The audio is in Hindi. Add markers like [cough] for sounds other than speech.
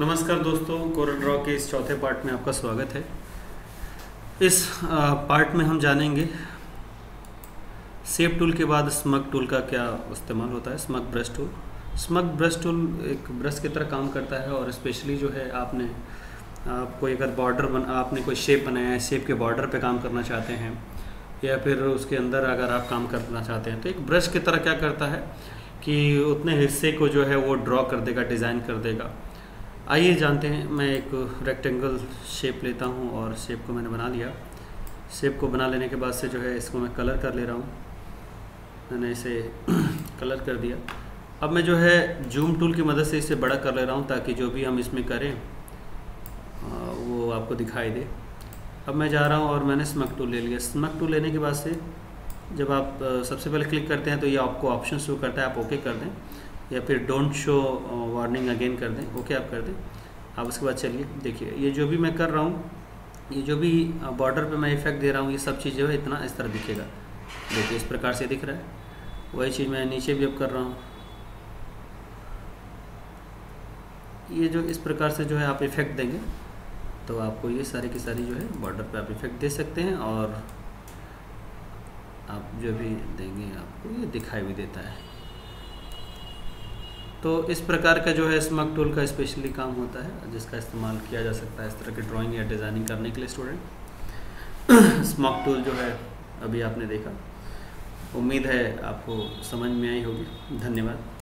नमस्कार दोस्तों कोरल ड्रॉ के इस चौथे पार्ट में आपका स्वागत है। इस पार्ट में हम जानेंगे सेप टूल के बाद स्मग टूल का क्या इस्तेमाल होता है smudge brush tool smudge brush tool एक ब्रश की तरह काम करता है और स्पेशली जो है आपने, आप कोई अगर बॉर्डर बन, आपने कोई शेप बनाया है शेप के बॉर्डर पे काम करना चाहते हैं, या फिर उसके अंदर अगर आप काम करना चाहते हैं तो एक ब्रश की तरह क्या करता है कि उतने हिस्से को जो है वो ड्रॉ कर देगा डिज़ाइन कर देगा। आइए जानते हैं, मैं एक रेक्टेंगल शेप लेता हूँ और शेप को मैंने बना लिया। शेप को बना लेने के बाद से जो है, इसको मैं कलर कर ले रहा हूँ। मैंने इसे [clears throat] कलर कर दिया। अब मैं जो है जूम टूल की मदद से इसे बड़ा कर ले रहा हूँ ताकि जो भी हम इसमें करें वो आपको दिखाई दे। अब मैं जा रहा हूँ और मैंने स्मक टूल ले लिया। स्मक टूल लेने के बाद से जब आप सबसे पहले क्लिक करते हैं तो ये आपको ऑप्शन शो करता है। आप ओके कर दें। या फिर डोंट शो वार्निंग अगेन कर दें। ओके आप कर दें। आप उसके बाद चलिए, देखिए। ये जो भी मैं कर रहा हूँ, ये जो भी बॉर्डर पे मैं इफ़ेक्ट दे रहा हूँ, ये सब चीज़ जो है, इतना इस तरह दिखेगा। देखिए, इस प्रकार से दिख रहा है। वही चीज़ मैं नीचे भी अब कर रहा हूँ। ये जो इस प्रकार से जो है आप इफ़ेक्ट देंगे तो आपको ये सारी की सारी जो है बॉर्डर पे आप इफ़ेक्ट दे सकते हैं और आप जो भी देंगे आपको, ये दिखाई भी देता है। तो इस प्रकार का जो है स्मक टूल का स्पेशली काम होता है, जिसका इस्तेमाल किया जा सकता है इस तरह की ड्राइंग या डिज़ाइनिंग करने के लिए स्टूडेंट स्मक टूल जो है, अभी आपने देखा। उम्मीद है आपको समझ में आई होगी। धन्यवाद।